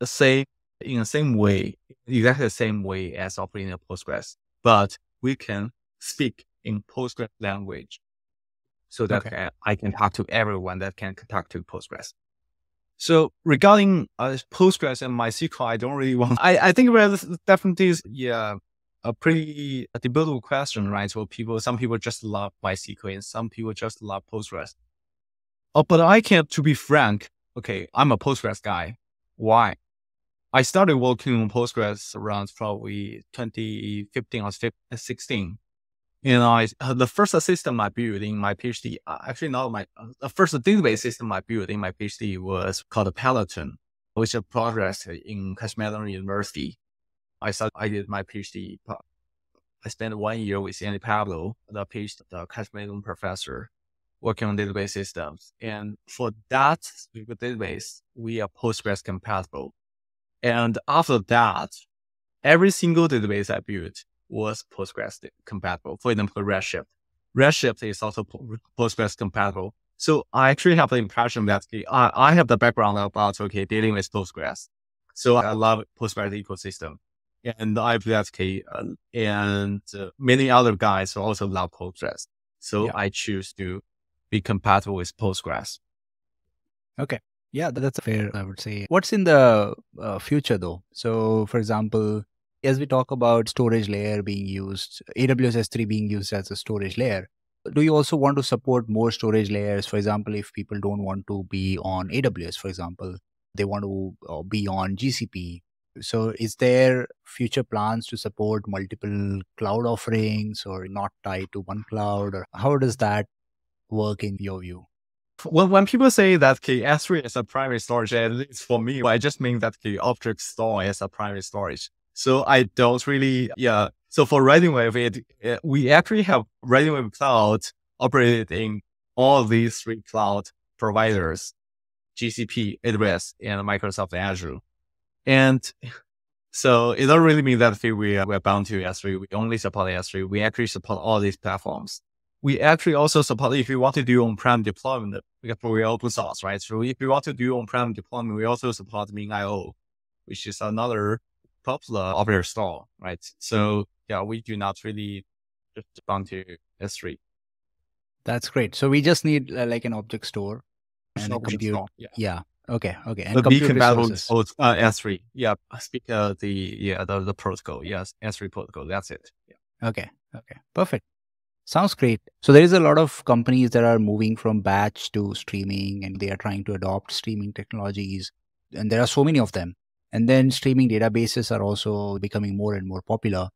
the same in the same way, exactly the same way as operating a Postgres, but we can speak in Postgres language so that okay. I can talk to everyone that can talk to Postgres. So regarding uh, Postgres and MySQL, I don't really want. I, I think definitely is yeah a pretty a debatable question, right? So people, some people just love MySQL and some people just love Postgres. Oh, but I can't. to be frank, okay, I'm a Postgres guy. Why? I started working on Postgres around probably 2015 or 16. You know, I, uh, the first system I built in my PhD, uh, actually not my, uh, the first database system I built in my PhD was called Peloton, which is a project in Kashmir University. I started, I did my PhD. I spent one year with Andy Pavlo, the PhD, the Mellon professor, working on database systems. And for that database, we are Postgres compatible. And after that, every single database I built was Postgres compatible. For example, Redshift. Redshift is also Postgres compatible. So I actually have the impression that I, I have the background about, okay, dealing with Postgres. So I love Postgres ecosystem. And I believe okay, uh, and uh, many other guys also love Postgres. So yeah. I choose to be compatible with Postgres. Okay. Yeah, that's fair, I would say. What's in the uh, future though? So, for example, as we talk about storage layer being used, AWS S3 being used as a storage layer, do you also want to support more storage layers? For example, if people don't want to be on AWS, for example, they want to uh, be on GCP. So, is there future plans to support multiple cloud offerings or not tied to one cloud? Or how does that work in your view? When, when people say that okay, S3 is a primary storage, at least for me, I just mean that the object store is a primary storage. So I don't really, yeah. So for RisingWave, it, it, we actually have RisingWave Cloud operated in all these three cloud providers, GCP, AWS, and Microsoft Azure. And so it don't really mean that we, we're bound to S3. We only support S3. We actually support all these platforms. We actually also support if you want to do on-prem deployment, because we're open source, right? So if you want to do on-prem deployment, we also support MinIO, which is another popular operator store, right? So yeah, we do not really just bound to S3. That's great. So we just need uh, like an object store and a compute. Store, yeah. yeah. Okay. Okay. And the be compatible with uh, S3. Yeah. Speak uh, the yeah the, the protocol. Yes, S3 protocol. That's it. Yeah. Okay. Okay. Perfect. Sounds great. So there is a lot of companies that are moving from batch to streaming, and they are trying to adopt streaming technologies. And there are so many of them. And then streaming databases are also becoming more and more popular.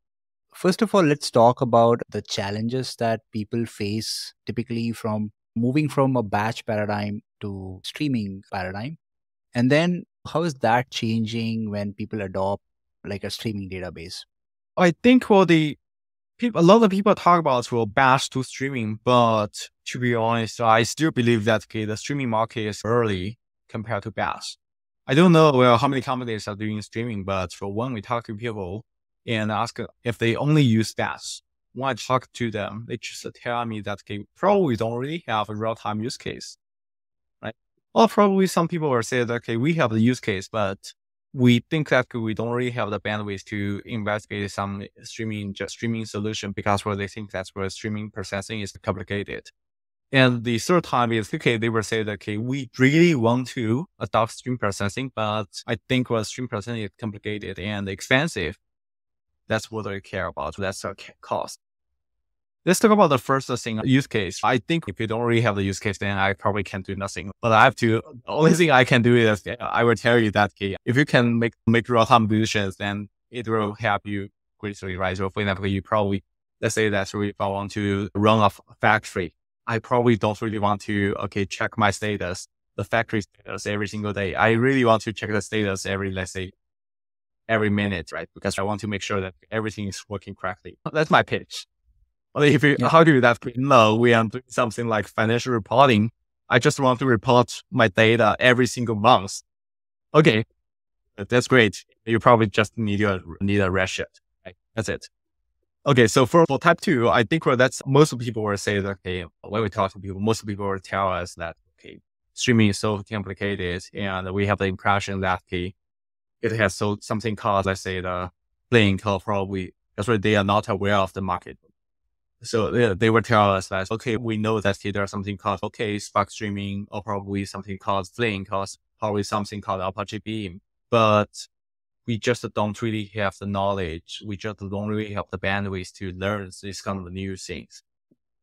First of all, let's talk about the challenges that people face typically from moving from a batch paradigm to streaming paradigm. And then how is that changing when people adopt like a streaming database? I think for the people, a lot of people talk about well, batch to streaming, but to be honest, I still believe that okay, the streaming market is early compared to batch. I don't know well how many companies are doing streaming, but for when we talk to people and ask if they only use batch, when I talk to them, they just tell me that they probably don't really have a real time use case, right? Or probably some people will say that okay, we have the use case, but we think that we don't really have the bandwidth to investigate some streaming just streaming solution because well, they think that's where streaming processing is complicated. And the third time is, okay, they will say that, okay, we really want to adopt stream processing, but I think what stream processing is complicated and expensive. That's what I care about. That's the cost. Let's talk about the first uh, thing, use case. I think if you don't really have the use case, then I probably can't do nothing. But I have to, the only thing I can do is I will tell you that if you can make, make real-time decisions, then it will help you greatly, right? So for example, you probably, let's say that if I want to run a factory, I probably don't really want to, okay, check my status, the factory status every single day. I really want to check the status every, let's say, every minute, right? Because I want to make sure that everything is working correctly. That's my pitch. But if you, yeah. how do you that? No, we are doing something like financial reporting. I just want to report my data every single month. Okay. That's great. You probably just need a, need a Redshift. Right? That's it. Okay, so for, for type two, I think well, that's most people will say that okay, when we talk to people, most people will tell us that okay, streaming is so complicated, and we have the impression that okay, it has so something called let's say the playing called probably that's why they are not aware of the market. So they, they will tell us that okay, we know that okay, there's something called okay Spark streaming, or probably something called Flink, or probably something called Apache Beam, but we just don't really have the knowledge. We just don't really have the bandwidth to learn these kind of new things.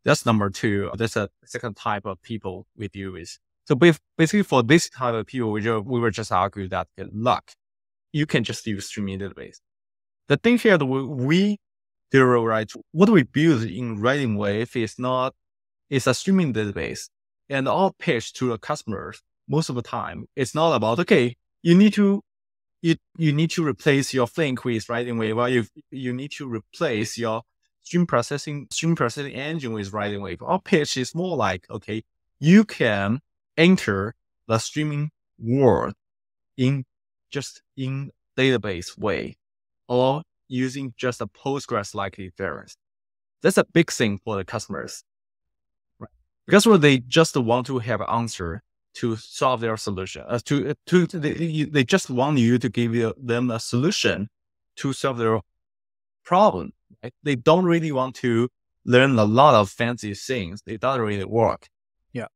That's number two. That's a second type of people we deal with. So basically for this type of people, we, just, we were just argue that luck, you can just use streaming database. The thing here that we, we do right, what we build in RisingWave is not, it's a streaming database and our pitch to the customers most of the time, it's not about, okay, you need to you you need to replace your Flink with RisingWave. or you you need to replace your stream processing stream processing engine with RisingWave. Our pitch is more like, okay, you can enter the streaming world in just in database way or using just a Postgres like inference. That's a big thing for the customers. Right. Because what they just want to have an answer to solve their solution. Uh, to uh, to they, they just want you to give you, them a solution to solve their problem. Right? They don't really want to learn a lot of fancy things. It doesn't really work. Yeah.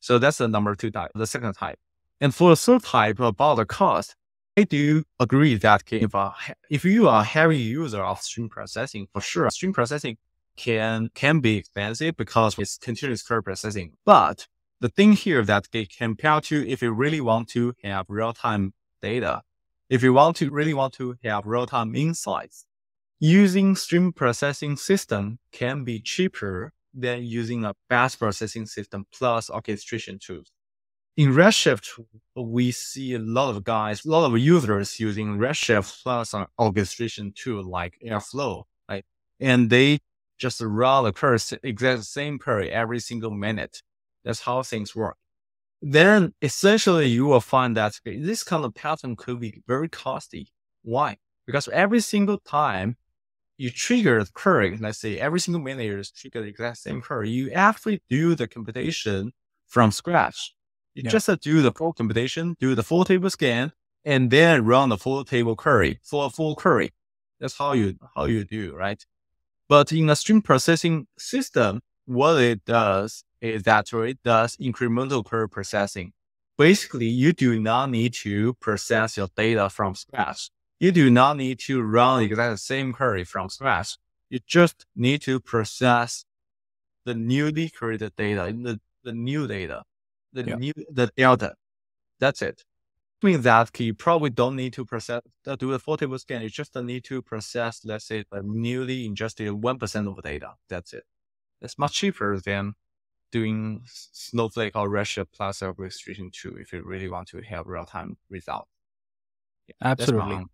So that's the number two type, the second type. And for the third type about the cost, I do agree that if uh, if you are a heavy user of stream processing, for sure, stream processing can can be expensive because it's continuous query processing. But the thing here that they compare to if you really want to have real time data, if you want to really want to have real time insights, using stream processing system can be cheaper than using a batch processing system plus orchestration tools. In Redshift, we see a lot of guys, a lot of users using Redshift plus an orchestration tool like Airflow, right? And they just run the query, exact same query every single minute that's how things work. Then essentially you will find that this kind of pattern could be very costly. Why? Because every single time you trigger the query, let's say every single minute you trigger the exact same query, you actually do the computation from scratch. You yeah. just uh, do the full computation, do the full table scan, and then run the full table query for a uh, full query. That's how you how you do, right? But in a stream processing system, what it does is that it does incremental query processing. Basically, you do not need to process your data from scratch. You do not need to run exactly the same query from scratch. You just need to process the newly created data, the, the new data, the yeah. new, the delta. That's it. I mean that you probably don't need to process, uh, do a full table scan. You just need to process, let's say, the newly ingested 1% of the data. That's it. It's much cheaper than doing Snowflake or Redshift plus orchestration too, if you really want to have real time result. Yeah, Absolutely.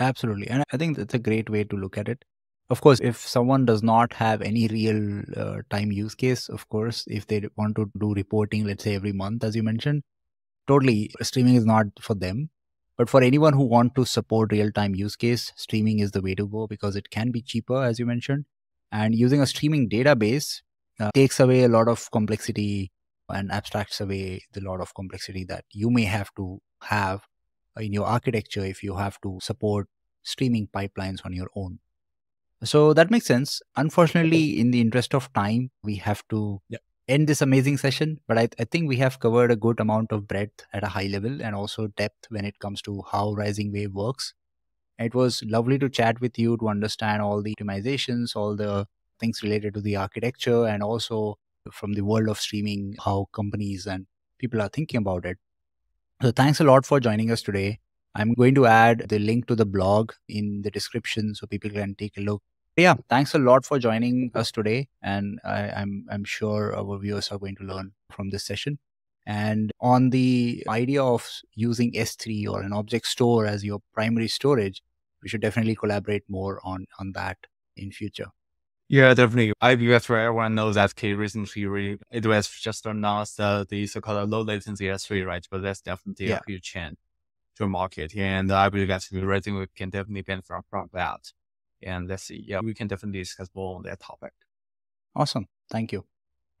Absolutely. And I think that's a great way to look at it. Of course, if someone does not have any real uh, time use case, of course, if they want to do reporting, let's say every month, as you mentioned, totally streaming is not for them. But for anyone who want to support real time use case, streaming is the way to go because it can be cheaper, as you mentioned. And using a streaming database uh, takes away a lot of complexity and abstracts away the lot of complexity that you may have to have in your architecture if you have to support streaming pipelines on your own. So that makes sense. Unfortunately, in the interest of time, we have to yep. end this amazing session. But I, I, think we have covered a good amount of breadth at a high level and also depth when it comes to how RisingWave works. It was lovely to chat with you to understand all the optimizations, all the things related to the architecture, and also from the world of streaming, how companies and people are thinking about it. So, thanks a lot for joining us today. I'm going to add the link to the blog in the description so people can take a look. Yeah, thanks a lot for joining us today, and I, I'm I'm sure our viewers are going to learn from this session. And on the idea of using S3 or an object store as your primary storage, we should definitely collaborate more on on that in future. Yeah, definitely. IPS where everyone knows that K recently re- it was just announced uh, the so-called low latency S3, right? But that's definitely yeah. a huge change to market. And I believe that we can definitely benefit from, from that. And let's see. Yeah, we can definitely discuss more on that topic. Awesome. Thank you.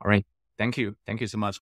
All right. Thank you. Thank you so much.